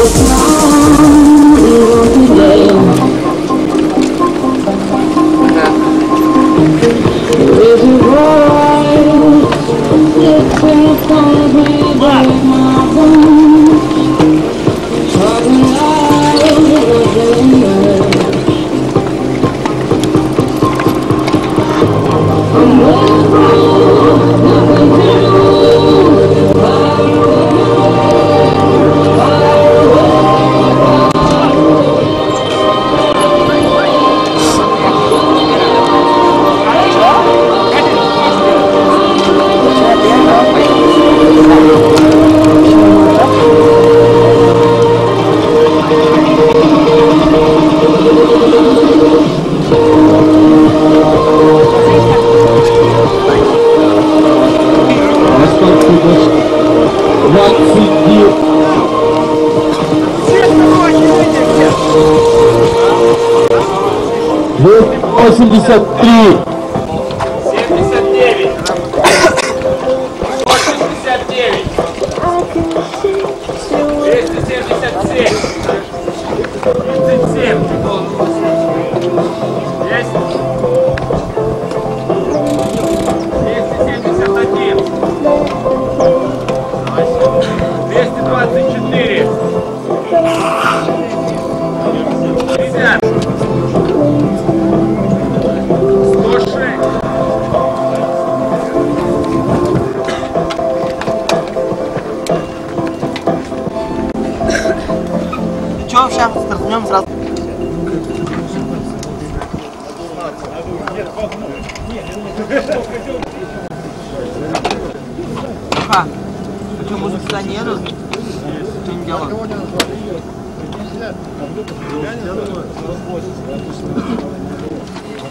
Oh. décimo do seu tri сейчас стрельнем сразу. Ха. Ты что, может, сюда не? Что не делал?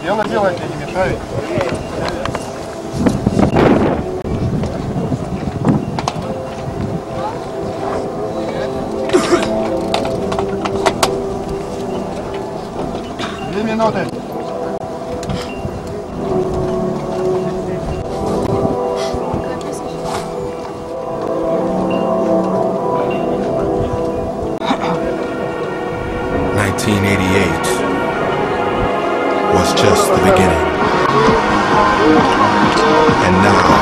Дело делать, я не мешаю. noted. Nineteen eighty-eight was just the beginning. And now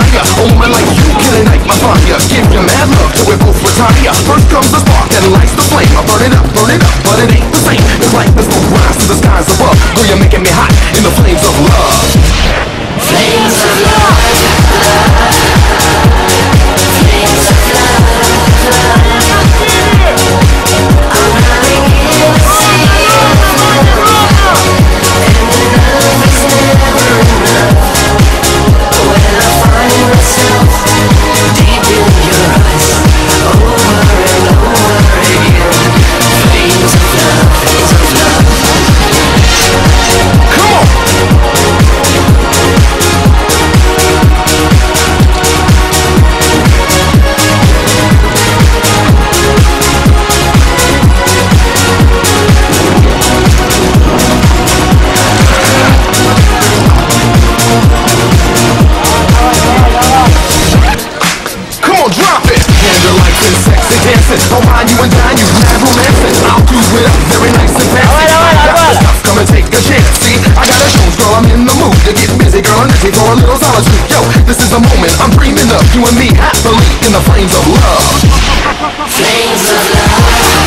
desire. A woman like you can ignite my fire. Give your mad love till we both retire. First comes the spark, then lights the flame. I burn it up, burn it up, but it ain't the same. It's like the smoke rise to the skies above. Girl, you're making me hot in the flames of I'll wine you and dine you, mad romancing. I'll do it up very nice and fancy. I got the stuff, come and take a chance. See, I got a show, girl, I'm in the mood to get busy, girl. I'm ready for a little solitude. Yo, this is the moment I'm dreaming of. You and me, happily in the flames of love. Come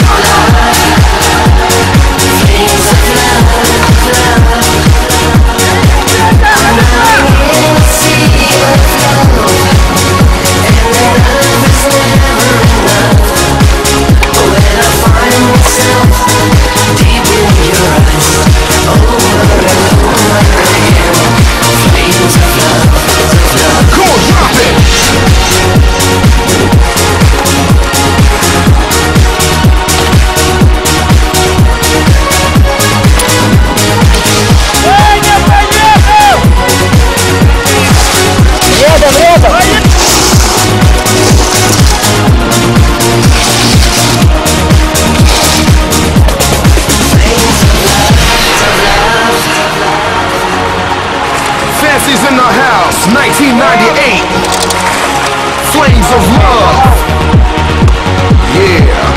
Fancy's in the house, 1998. Flames of love. Yeah.